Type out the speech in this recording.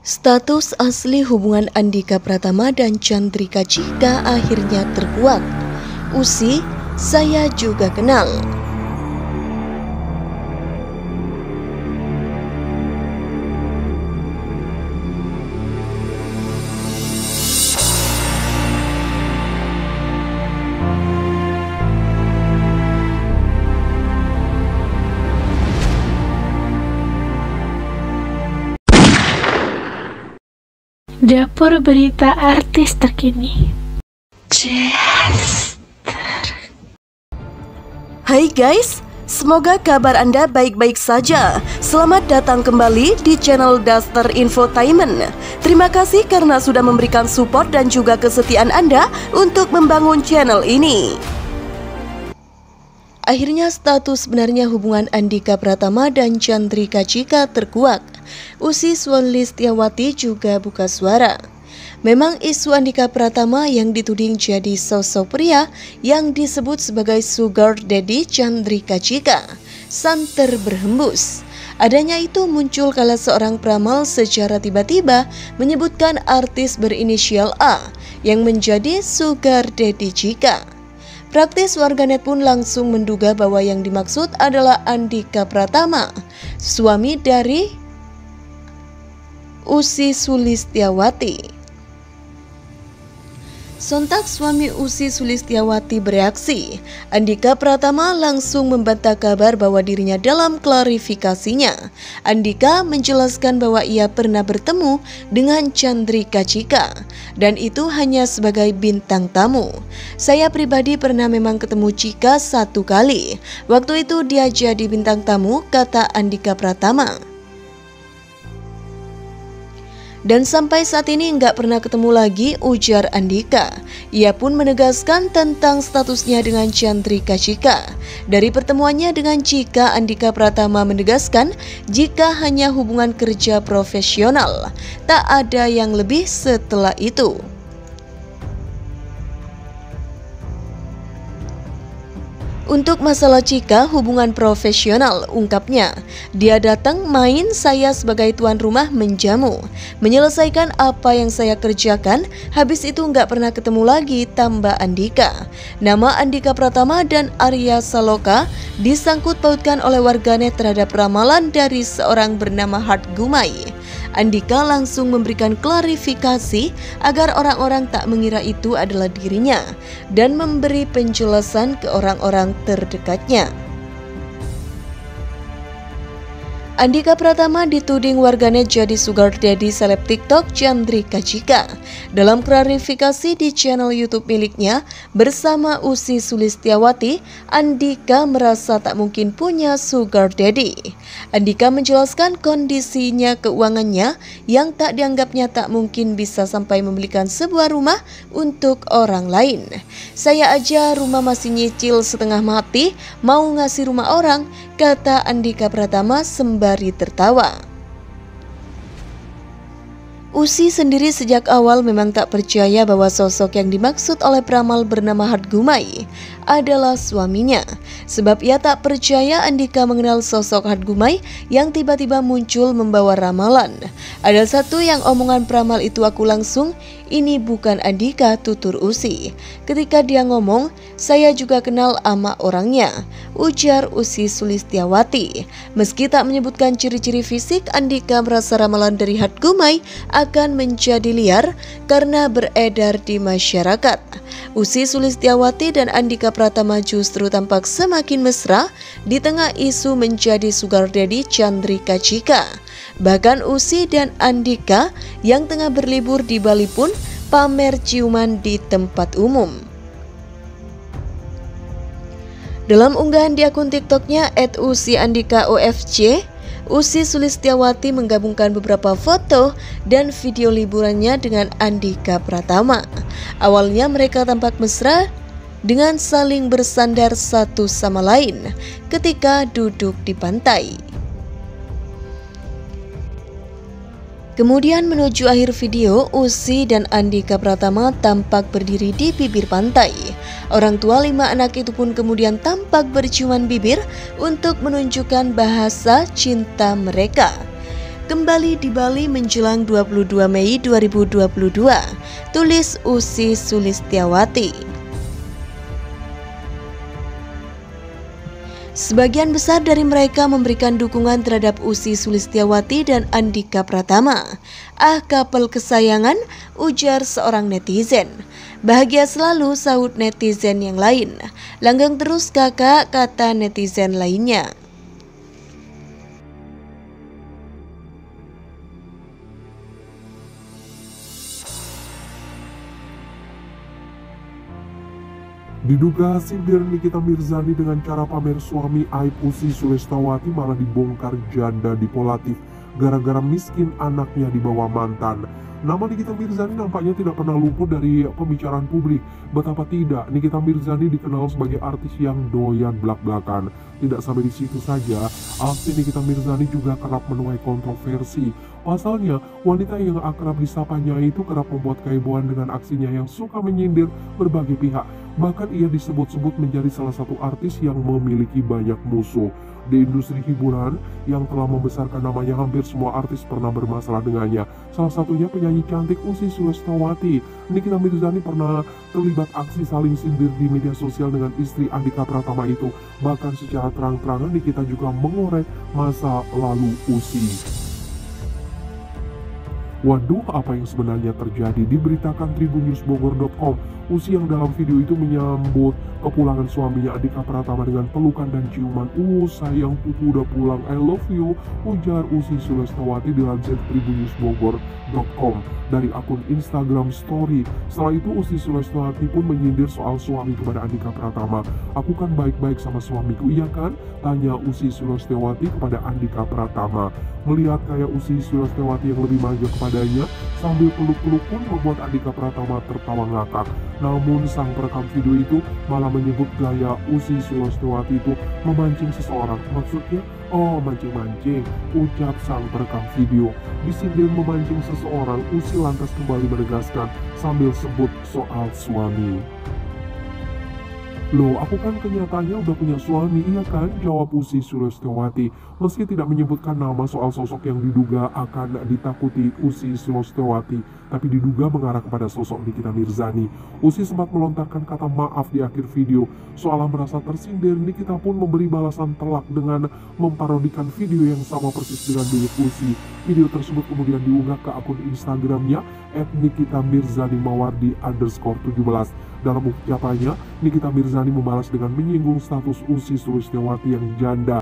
Status asli hubungan Andika Pratama dan Chandrika Cika akhirnya terkuak. Usi, saya juga kenal. Dapur berita artis terkini. Hai guys, semoga kabar Anda baik-baik saja. Selamat datang kembali di channel Duster Infotainment. Terima kasih karena sudah memberikan support dan juga kesetiaan Anda untuk membangun channel ini. Akhirnya status sebenarnya hubungan Andika Pratama dan Chandrika Cika terkuak. Usi Swanlistiawati juga buka suara. Memang isu Andika Pratama yang dituding jadi sosok pria yang disebut sebagai sugar daddy Chandrika Cika santer berhembus. Adanya itu muncul kala seorang peramal secara tiba-tiba menyebutkan artis berinisial A yang menjadi sugar daddy Cika. Praktis warganet pun langsung menduga bahwa yang dimaksud adalah Andika Pratama, suami dari Usi Sulistiawati. Sontak suami Usi Sulistiawati bereaksi. Andika Pratama langsung membantah kabar bahwa dirinya dalam klarifikasinya. Andika menjelaskan bahwa ia pernah bertemu dengan Chandrika Cika dan itu hanya sebagai bintang tamu. Saya pribadi pernah memang ketemu Cika satu kali. Waktu itu dia jadi bintang tamu, kata Andika Pratama. Dan sampai saat ini nggak pernah ketemu lagi, ujar Andika. Ia pun menegaskan tentang statusnya dengan Chandrika Cika. Dari pertemuannya dengan Cika, Andika Pratama menegaskan jika hanya hubungan kerja profesional, tak ada yang lebih setelah itu. Untuk masalah Cika, hubungan profesional, ungkapnya. Dia datang main saya sebagai tuan rumah menjamu. Menyelesaikan apa yang saya kerjakan, habis itu nggak pernah ketemu lagi, tambah Andika. Nama Andika Pratama dan Arya Saloka disangkut pautkan oleh warganet terhadap ramalan dari seorang bernama Hart Gumai. Andika langsung memberikan klarifikasi agar orang-orang tak mengira itu adalah dirinya dan memberi penjelasan ke orang-orang terdekatnya. Andika Pratama dituding warganet jadi sugar daddy seleb TikTok Chandrika Cika. Dalam klarifikasi di channel YouTube miliknya bersama Usi Sulistiawati, Andika merasa tak mungkin punya sugar daddy. Andika menjelaskan kondisinya keuangannya yang tak dianggapnya tak mungkin bisa sampai membelikan sebuah rumah untuk orang lain. Saya aja rumah masih nyicil setengah mati, mau ngasih rumah orang, kata Andika Pratama sembari tertawa. Usi sendiri sejak awal memang tak percaya bahwa sosok yang dimaksud oleh peramal bernama Hart Gumai adalah suaminya. Sebab ia tak percaya Andika mengenal sosok Hart Gumai yang tiba-tiba muncul membawa ramalan. Ada satu yang omongan peramal itu aku langsung, ini bukan Andika tutur Usi. Ketika dia ngomong, saya juga kenal ama orangnya, ujar Usi Sulistiawati. Meski tak menyebutkan ciri-ciri fisik, Andika merasa ramalan dari Hart Gumai akan menjadi liar karena beredar di masyarakat. Usi Sulistiawati dan Andika Pratama justru tampak semakin mesra di tengah isu menjadi sugar daddy Chandrika Cika. Bahkan Usi dan Andika yang tengah berlibur di Bali pun pamer ciuman di tempat umum. Dalam unggahan di akun TikToknya @usiandikaofc, Usi Sulistiawati menggabungkan beberapa foto dan video liburannya dengan Andika Pratama. Awalnya mereka tampak mesra dengan saling bersandar satu sama lain ketika duduk di pantai. Kemudian menuju akhir video, Usi dan Andika Pratama tampak berdiri di bibir pantai. Orang tua lima anak itu pun kemudian tampak berciuman bibir untuk menunjukkan bahasa cinta mereka. kembali di Bali menjelang 22 Mei 2022, tulis Usi Sulistiawati. Sebagian besar dari mereka memberikan dukungan terhadap Usi Sulistiawati dan Andika Pratama. Ah kapal kesayangan, ujar seorang netizen. Bahagia selalu sahut netizen yang lain. Langgeng terus kakak, kata netizen lainnya. Diduga sindir Nikita Mirzani dengan cara pamer suami Aib Usi malah dibongkar janda dipolatif gara-gara miskin anaknya dibawa mantan. Nama Nikita Mirzani nampaknya tidak pernah luput dari pembicaraan publik. Betapa tidak, Nikita Mirzani dikenal sebagai artis yang doyan belak-belakan. Tidak sampai di situ saja, aksi Nikita Mirzani juga kerap menuai kontroversi. Pasalnya, wanita yang akrab disapanya itu kerap membuat kehebohan dengan aksinya yang suka menyindir berbagai pihak. Bahkan ia disebut-sebut menjadi salah satu artis yang memiliki banyak musuh. Di industri hiburan yang telah membesarkan namanya hampir semua artis pernah bermasalah dengannya. Salah satunya penyanyi cantik Usi Sulestawati. Nikita Mirzani pernah terlibat aksi saling sindir di media sosial dengan istri Andika Pratama itu. Bahkan secara terang-terangan Nikita juga mengorek masa lalu Usi. Waduh, apa yang sebenarnya terjadi? Diberitakan tribunnewsbogor.com, Usi yang dalam video itu menyambut kepulangan suaminya Adika Pratama dengan pelukan dan ciuman. Uh, sayang pupu udah pulang, I love you, ujar Usi Sulestawati dilansir tribunnewsbogor.com dari akun Instagram Story. Setelah itu Usi Sulestawati pun menyindir soal suami kepada Andika Pratama. Aku kan baik-baik sama suamiku, iya kan? Tanya Usi Sulestawati kepada Andika Pratama. Melihat kayak Usi Sulestawati yang lebih manja kepadanya, sambil peluk-peluk pun membuat Andika Pratama tertawa ngakak. Namun sang perekam video itu malah menyebut gaya Usi Sulestawati itu memancing seseorang. Maksudnya, oh mancing-mancing, ucap sang perekam video. Disindir memancing seseorang, Usi lantas kembali menegaskan sambil sebut soal suami. Loh, aku kan kenyataannya udah punya suami, iya kan? Jawab Usi Sulestewati. Meski tidak menyebutkan nama soal sosok yang diduga akan ditakuti Usi Sulestewati, tapi diduga mengarah kepada sosok Nikita Mirzani. Usi sempat melontarkan kata maaf di akhir video. Soalnya merasa tersindir, Nikita pun memberi balasan telak dengan memparodikan video yang sama persis dengan milik Usi. Video tersebut kemudian diunggah ke akun Instagramnya Nikita Mirzani Mawardi underscore 17. Dalam ucapannya, Nikita Mirzani membalas dengan menyinggung status Usi Sulistiawati yang janda.